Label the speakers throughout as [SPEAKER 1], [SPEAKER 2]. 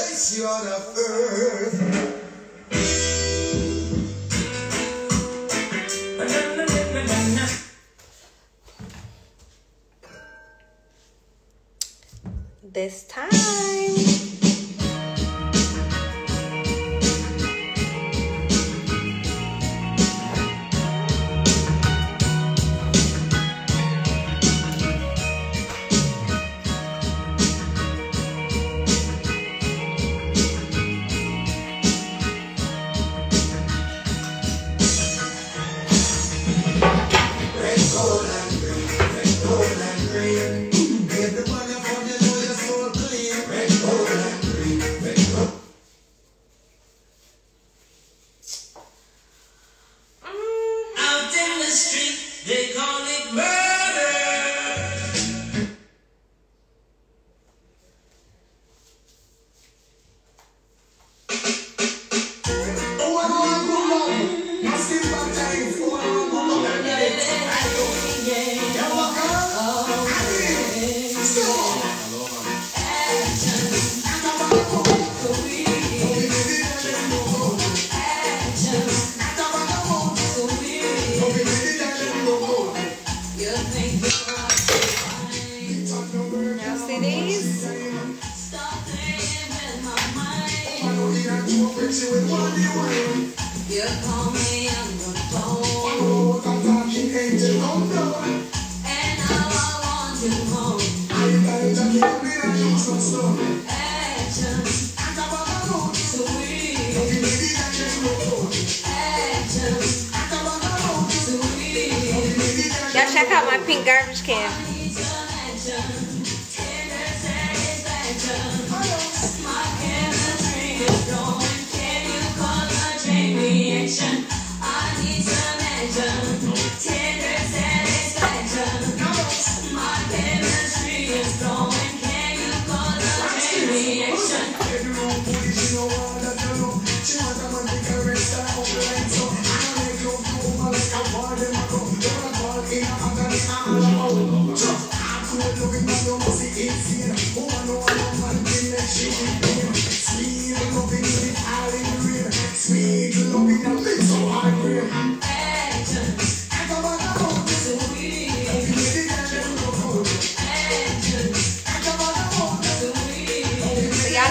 [SPEAKER 1] place you.
[SPEAKER 2] This time. pink garbage can.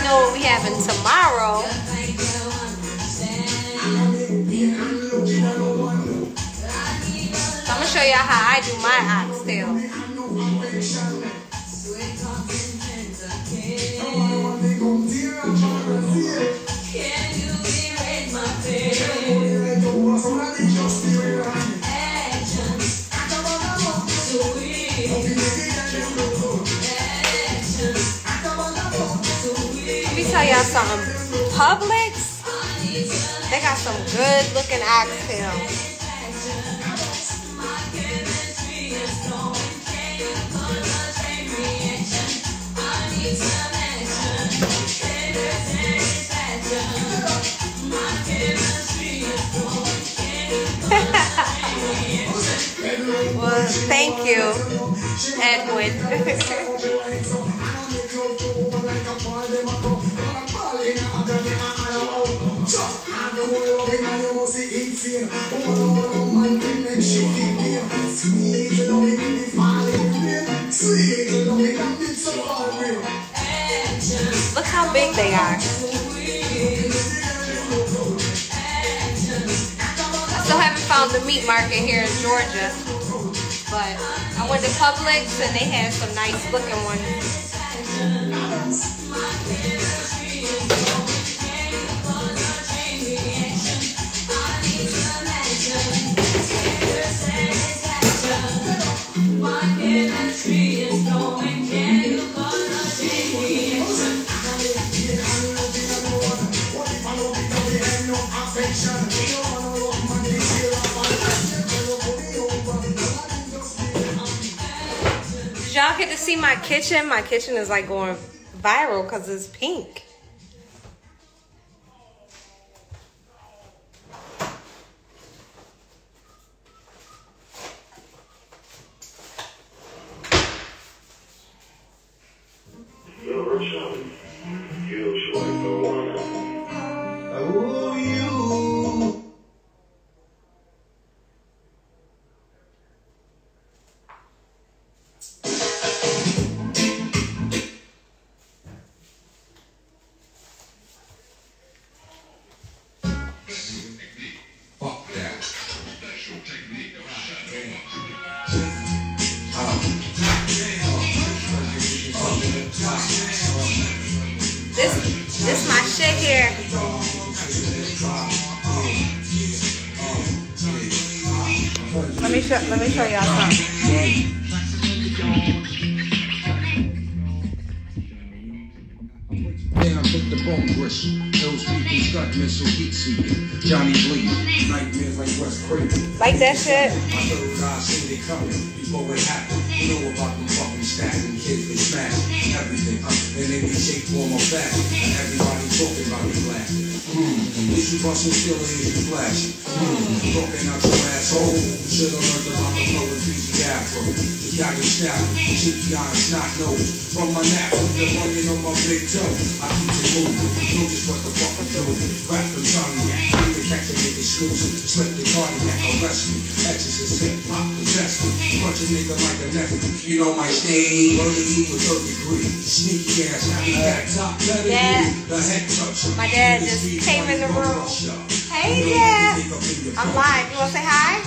[SPEAKER 2] know what we having tomorrow. So I'm gonna show y'all how I do my oxtail. tell y'all something. Publix, they got some good looking oxtail. well, thank you, Edwin. they are. I still haven't found the meat market here in Georgia, but I went to Publix and they had some nice looking ones. see my kitchen? My kitchen is like going viral because it's pink.
[SPEAKER 1] Let me show let me show y'all something.
[SPEAKER 3] The bone. Stuck missile heat seeking. Johnny Bleed. Nightmares like Wes Craven.
[SPEAKER 1] Like that shit?
[SPEAKER 3] My third eye see they coming before it happened. You know about them fucking stacking kids, they smash everything. Uh, in any shape, form, or fashion. And everybody talking about me blasting. Hmm. Is you busting still or is you flashing? Hmm. Talking out your asshole. Should've learned about the flow and greasy afro. The guy is snap, cheeky eye, snot nose. From my nap, the running on my big toe. I keep it moving. Just what the fuck I'm doing. Rap from Toniac. Need to catch a nigga snoozing. Slip the cardiac, arrest me. Exorcist hip hop, possess me. Punch nigga like a nephew. You know my stage. Murder to a third degree. Sneaky ass, happy back top. Better. The head toucher.
[SPEAKER 1] My dad just came in the room. Hey dad. I'm live. You wanna say hi?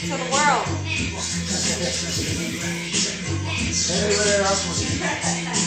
[SPEAKER 1] To the world.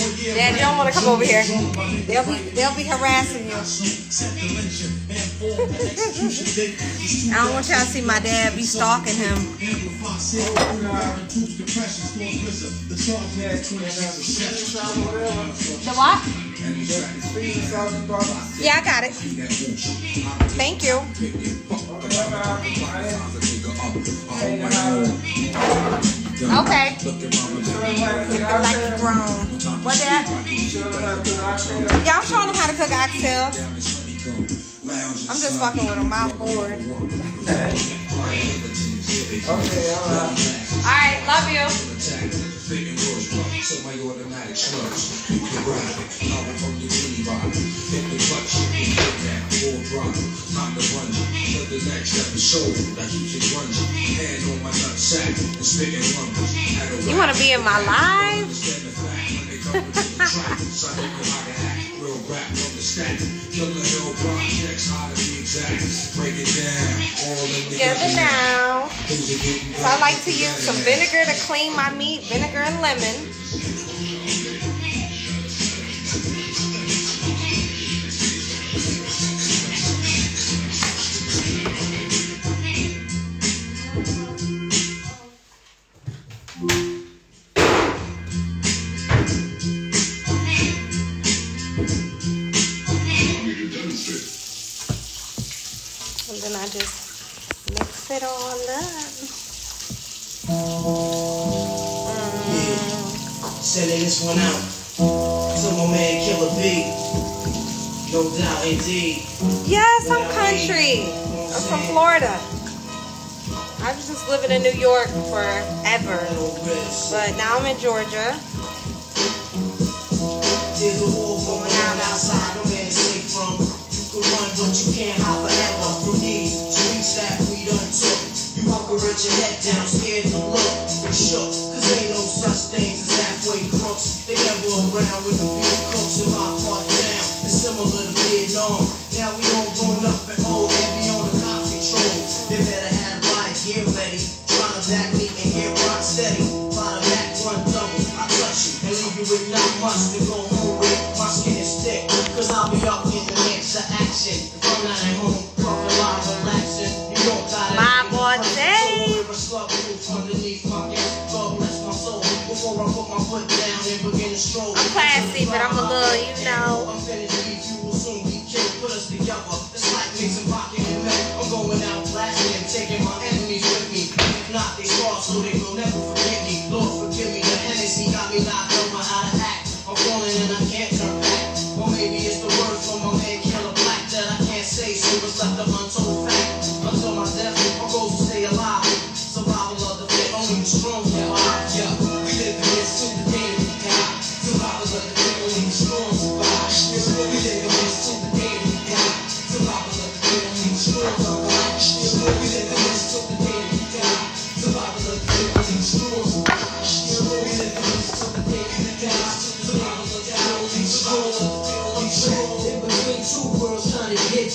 [SPEAKER 1] Dad, you don't wanna come over here. They'll be they'll be harassing you. I don't want y'all to see my dad be stalking him. The what? Yeah, I got it. Thank you. Okay. Like you grown. What that? Yeah, I'm showing them how to cook oxtails. I'm just fucking with them. I'm bored.
[SPEAKER 4] Okay, alright.
[SPEAKER 1] Alright, love you.
[SPEAKER 3] For the next episode, that keeps it grungy. Hand on my nut sack and spitting.
[SPEAKER 1] You want to be in my live?
[SPEAKER 3] Understand the fact when they come into the track. Son, you know how to act. Real rap from the stack. Killer Hill projects, how to be exact. Break it down. All in the
[SPEAKER 1] now.
[SPEAKER 3] Things are getting
[SPEAKER 1] So I like to use some vinegar to clean my meat, vinegar and lemon.
[SPEAKER 5] This one out to my man Killer B. No doubt, indeed.
[SPEAKER 1] Yes, I'm country. I'm from Florida. I was just living in New York forever. But now I'm in Georgia.
[SPEAKER 5] There's a war going on outside, no man escape from. You can run, but you can't hide At your head down, scared to look. And shook, cause ain't no such things as halfway crooks. They never around with the few crooks in my part down. It's similar to Vietnam. Now we all grown up and old, heavy on the cop control. They better have body gear ready. Trying to back me and hit rock steady. Find a back run double, I touch you and leave you with not much will never forget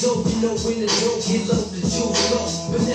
[SPEAKER 5] dope, you know when the dope get low, the juice lost. But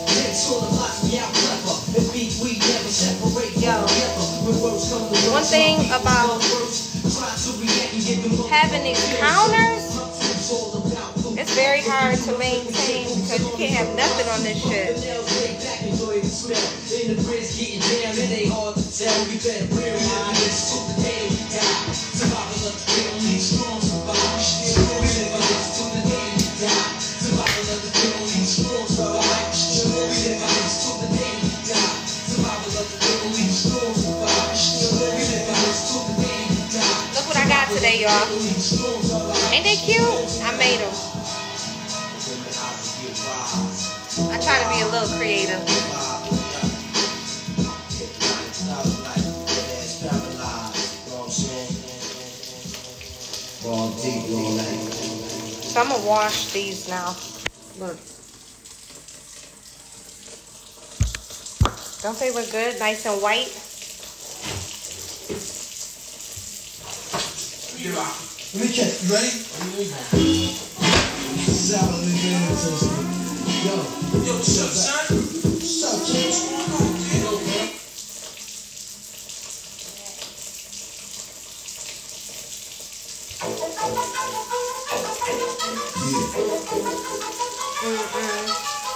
[SPEAKER 5] On the block, me out clever. And beat, we never separate
[SPEAKER 2] Yo.
[SPEAKER 5] together. When words come to
[SPEAKER 2] One thing about
[SPEAKER 5] come first. Try to react and get them up.
[SPEAKER 2] Having these counters,
[SPEAKER 5] It's all about who
[SPEAKER 2] it's very hard to maintain because you can't have nothing on this shit.
[SPEAKER 5] the nails way back, enjoy the smell. In the fridge, getting jammed, it ain't hard to tell. You better wear it out, it's the day we die. Survival of the strong
[SPEAKER 2] y'all. Ain't they cute? I made them. I try to be a little creative. So I'm gonna wash these now. Look. Don't they look good? Nice and white.
[SPEAKER 6] Let me check. You ready? Salad and bananas. Yo. Yo, what's up, son? What's up, kid? What's going on, kid? Yo, man.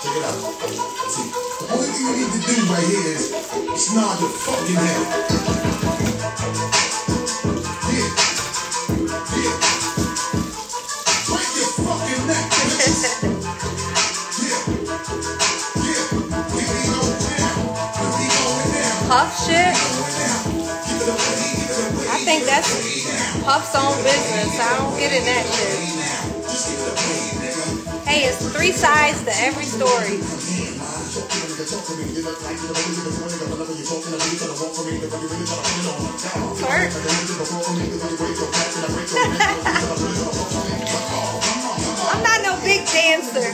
[SPEAKER 3] Check it out. See, the only thing you need to do right here is is nod your fucking head. It shit,
[SPEAKER 2] I think that's Puff's own business. I don't get in that shit. Hey, it's three sides to every story. Twerk. I'm not no big dancer.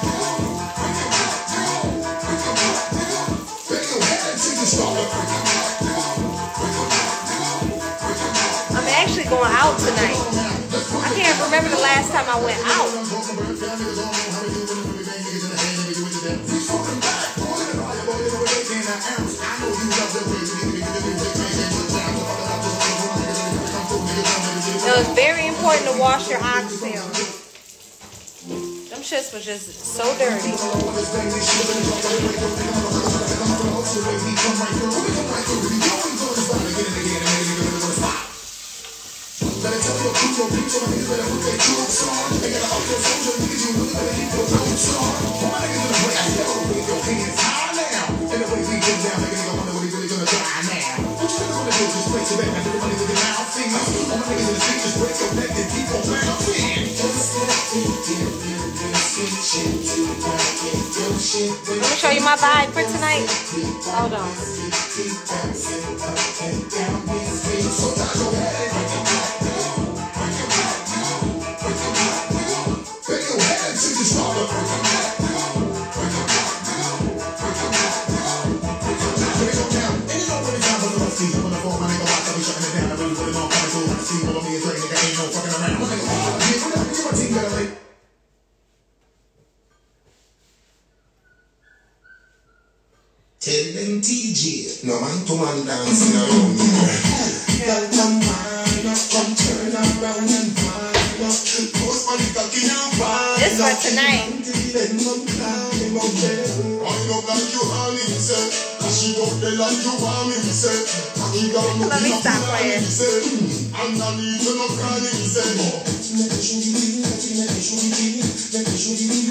[SPEAKER 2] going out tonight. I can't remember the last time I went out. Very important to wash your oxtails. Them shits was just so dirty.
[SPEAKER 7] Let me show you my vibe for tonight. Hold on. us for tonight. Let me stop playing.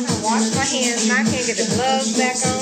[SPEAKER 1] I
[SPEAKER 7] washed my hands and I can't get the gloves back on.